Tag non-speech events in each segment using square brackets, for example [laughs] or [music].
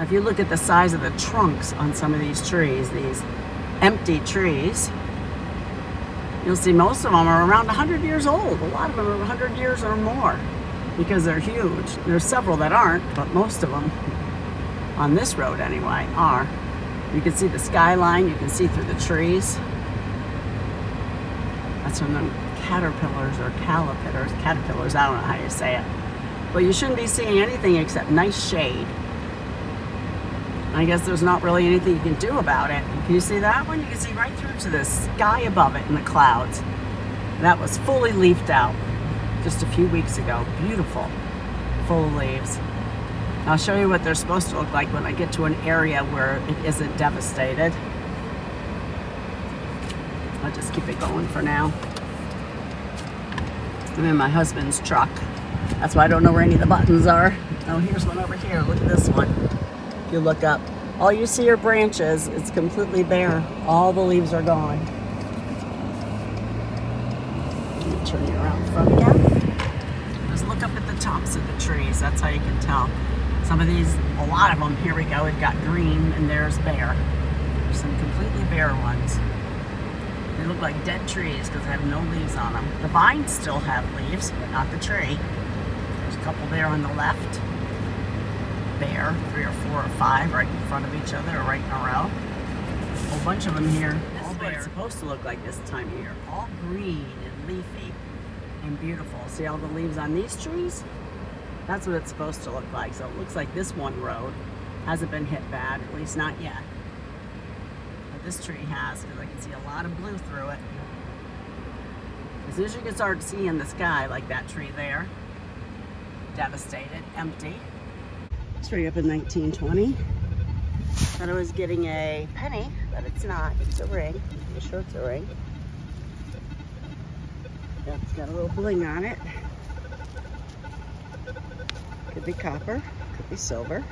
If you look at the size of the trunks on some of these trees, these empty trees, you'll see most of them are around 100 years old. A lot of them are 100 years or more because they're huge. There's several that aren't, but most of them, on this road anyway, are. You can see the skyline, you can see through the trees. That's from the caterpillars or caterpillars, caterpillars, I don't know how you say it. But you shouldn't be seeing anything except nice shade. I guess there's not really anything you can do about it. Can you see that one? You can see right through to the sky above it in the clouds. That was fully leafed out just a few weeks ago. Beautiful, full leaves. I'll show you what they're supposed to look like when I get to an area where it isn't devastated. I'll just keep it going for now. I'm in my husband's truck. That's why I don't know where any of the buttons are. Oh, here's one over here. Look at this one you look up. All you see are branches. It's completely bare. All the leaves are gone. Turn you around from again. Just look up at the tops of the trees. That's how you can tell. Some of these, a lot of them, here we go, we've got green and there's bare. There's some completely bare ones. They look like dead trees because they have no leaves on them. The vines still have leaves, but not the tree. There's a couple there on the left bare, three or four or five right in front of each other or right in a row. A whole bunch of them here. This is what it's supposed to look like this time of year. All green and leafy and beautiful. See all the leaves on these trees? That's what it's supposed to look like. So it looks like this one road hasn't been hit bad, at least not yet. But this tree has, because I can see a lot of blue through it. As soon as you can start seeing the sky, like that tree there, devastated, empty, tree up in 1920. Thought I was getting a penny, but it's not. It's a ring. I'm sure it's a ring. It's got a little bling on it. Could be copper, could be silver.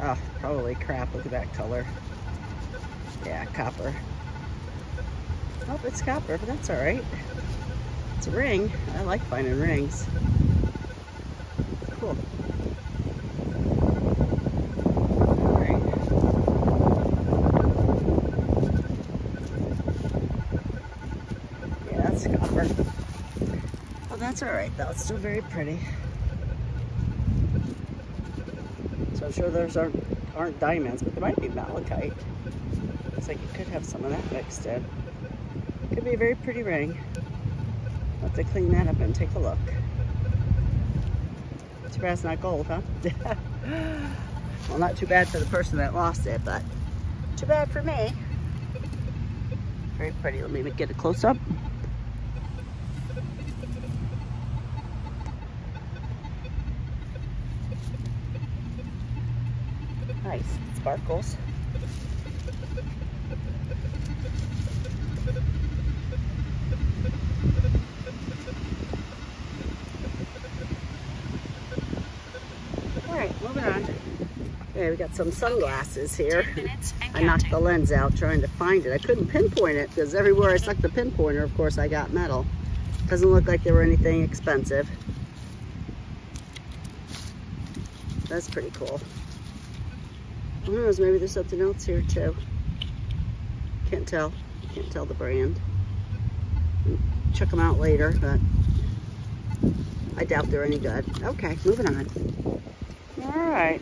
Ah, oh, probably crap. Look at that color. Yeah, copper. Oh, it's copper, but that's all right. It's a ring. I like finding rings. Cool. That's all right though, it's still very pretty. So I'm sure those aren't, aren't diamonds, but they might be malachite. Looks like you could have some of that mixed in. Could be a very pretty ring. I'll have to clean that up and take a look. Too bad it's not gold, huh? [laughs] well, not too bad for the person that lost it, but too bad for me. Very pretty. Let me get a close Nice, sparkles. All right, moving on. Okay, we got some sunglasses here. I knocked the lens out trying to find it. I couldn't pinpoint it because everywhere I stuck the pinpointer, of course, I got metal. Doesn't look like they were anything expensive. That's pretty cool. Who knows, maybe there's something else here too. Can't tell. Can't tell the brand. Check them out later, but I doubt they're any good. Okay, moving on. All right.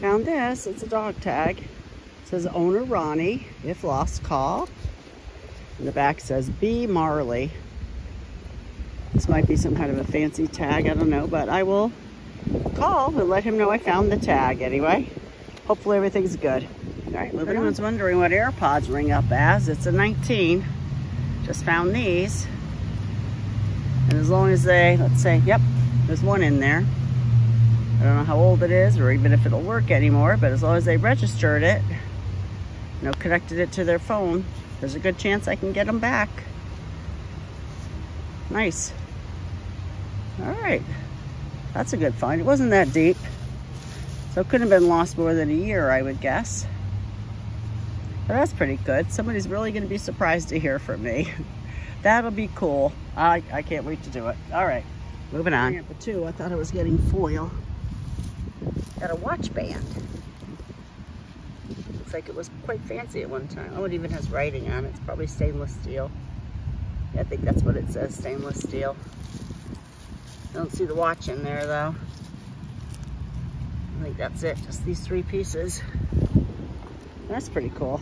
Found this. It's a dog tag. It says owner Ronnie. If lost, call. And the back says B. Marley. This might be some kind of a fancy tag, I don't know, but I will call and let him know I found the tag anyway. Hopefully everything's good. All right, moving Everyone's on. wondering what AirPods ring up as. It's a 19. Just found these. And as long as they, let's say, yep, there's one in there. I don't know how old it is or even if it'll work anymore, but as long as they registered it, you know, connected it to their phone, there's a good chance I can get them back. Nice. All right. That's a good find. It wasn't that deep. So it couldn't have been lost more than a year, I would guess. But that's pretty good. Somebody's really going to be surprised to hear from me. [laughs] That'll be cool. I, I can't wait to do it. All right, moving on. Two, I thought I was getting foil. Got a watch band. Looks like it was quite fancy at one time. Oh, it even has writing on it. It's probably stainless steel. I think that's what it says, stainless steel. Don't see the watch in there though. I think that's it, just these three pieces. That's pretty cool.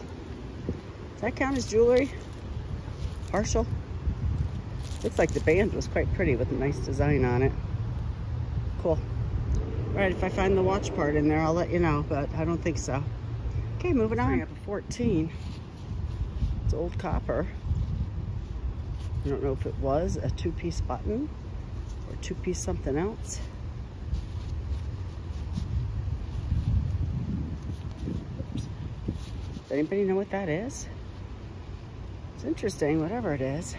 Does that count as jewelry? Partial? Looks like the band was quite pretty with a nice design on it. Cool. All right, if I find the watch part in there, I'll let you know, but I don't think so. Okay, moving on. Up a 14. It's old copper. I don't know if it was a two-piece button or two-piece something else. Does anybody know what that is? It's interesting, whatever it is.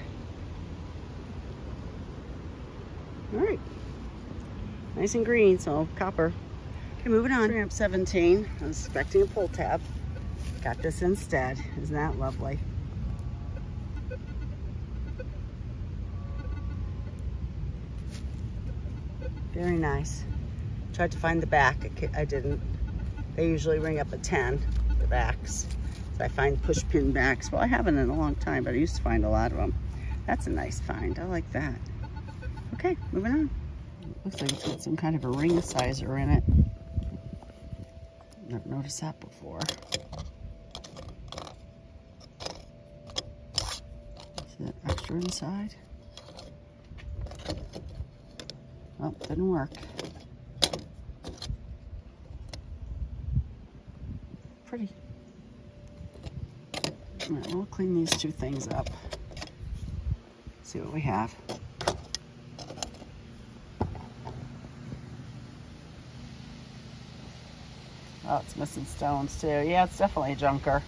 All right. Nice and green, so copper. Okay, moving on. Ramp 17. I was expecting a pull tab. Got this instead. Isn't that lovely? Very nice. Tried to find the back. I didn't. They usually ring up a 10, the backs. So I find push pin backs. Well, I haven't in a long time, but I used to find a lot of them. That's a nice find. I like that. Okay, moving on. Looks like it's got some kind of a ring sizer in it. Never noticed that before. Is that extra inside? Oh, didn't work. Pretty. All right, we'll clean these two things up. See what we have. Oh, it's missing stones too. Yeah, it's definitely a junker.